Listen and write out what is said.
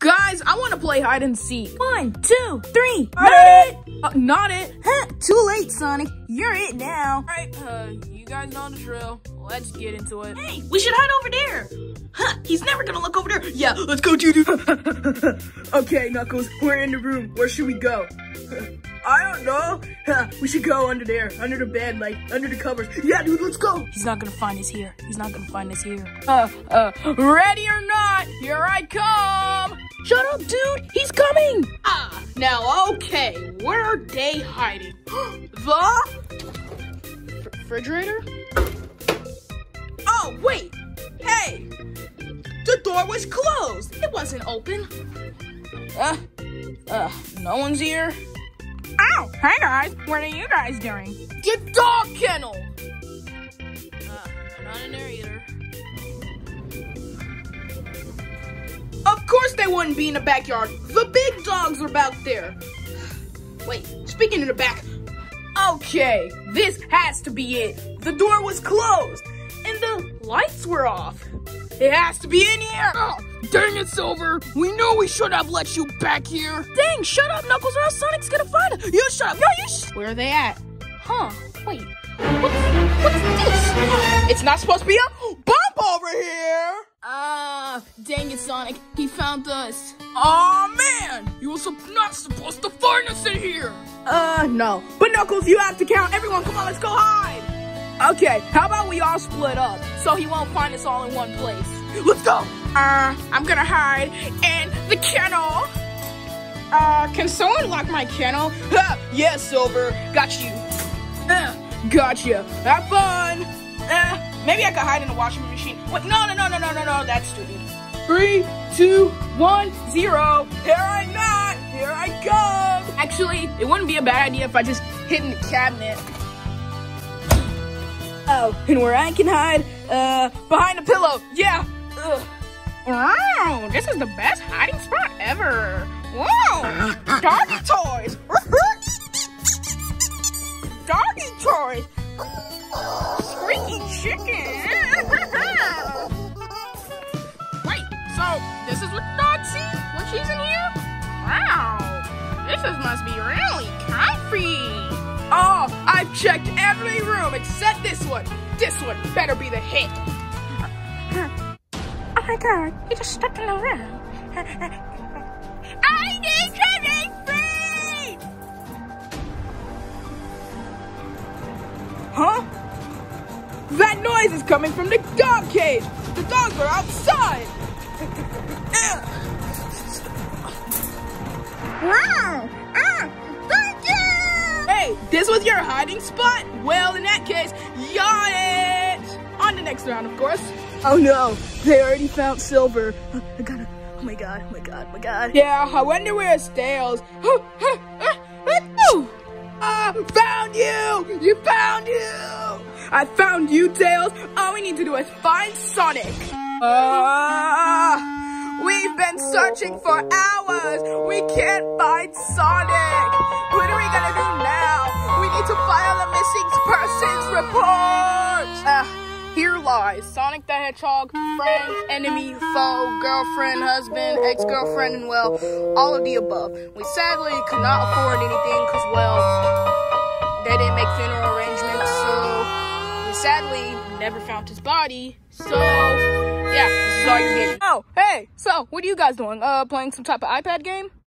Guys, I want to play hide and seek. One, two, three. It! Uh, not it. Huh, too late, Sonic. You're it now. Alright, uh, you guys know the drill. Let's get into it. Hey, we should hide over there. Huh, he's never gonna look over there. Yeah, let's go, dude. okay, Knuckles, we're in the room. Where should we go? I don't know. we should go under there, under the bed, like under the covers. Yeah, dude, let's go. He's not gonna find us here. He's not gonna find us here. Uh, uh, ready or not, here I come. Shut up, dude. He's coming. Ah, now, okay, where are they hiding? the refrigerator? Oh, wait. Hey, the door was closed. It wasn't open. Uh, uh, no one's here. Ow! hey guys, what are you guys doing? The dog kennel! They wouldn't be in the backyard. The big dogs are back there. Wait, speaking in the back. Okay, this has to be it. The door was closed and the lights were off. It has to be in here. Oh, dang it, Silver. We knew we should have let you back here. Dang, shut up, Knuckles, or else Sonic's gonna find us. You shut up. No, you sh Where are they at? Huh, wait. What's, what's this? It's not supposed to be a bump over here. Ah, uh, dang it, Sonic. He found us. Oh man, you were so not supposed to find us in here. Uh, no. But Knuckles, you have to count. Everyone, come on, let's go hide. Okay, how about we all split up so he won't find us all in one place? Let's go. Uh, I'm gonna hide in the kennel. Uh, can someone lock my kennel? Ha! Yes, Silver. Got you. Uh, gotcha. Have fun. Uh, maybe I could hide in the washing machine. Wait, no, no, no, no, no, no, no. That's stupid. Three, two, one, zero. Here I not. Here I come. Actually, it wouldn't be a bad idea if I just hid in the cabinet. Oh, and where I can hide, uh, behind a pillow. Yeah. Ugh. Wow, this is the best hiding spot ever. Wow, doggy toys. doggy toys. Squeaky chicken. This must be really comfy. Oh, I've checked every room except this one. This one better be the hit. Oh my god, he just stuck in the room. I need something free! Huh? That noise is coming from the dog cage. The dogs are outside. wow! Ah! Hey, this was your hiding spot? Well, in that case, yawn it! On the next round, of course. Oh no, they already found Silver. I gotta, oh my god, oh my god, oh my god. Yeah, I wonder where it's Tails. I found you! You found you! I found you, Tails. All we need to do is find Sonic. Uh, we've been searching for hours. We can't find Sonic. What are we gonna do now? We need to file a missing persons report. Uh, here lies Sonic the Hedgehog, friend, enemy, foe, girlfriend, husband, ex-girlfriend, and well, all of the above. We sadly could not afford anything because, well, they didn't make funeral arrangements, so we sadly never found his body. So, yeah, this is. Oh, hey, so what are you guys doing? Uh, playing some type of iPad game?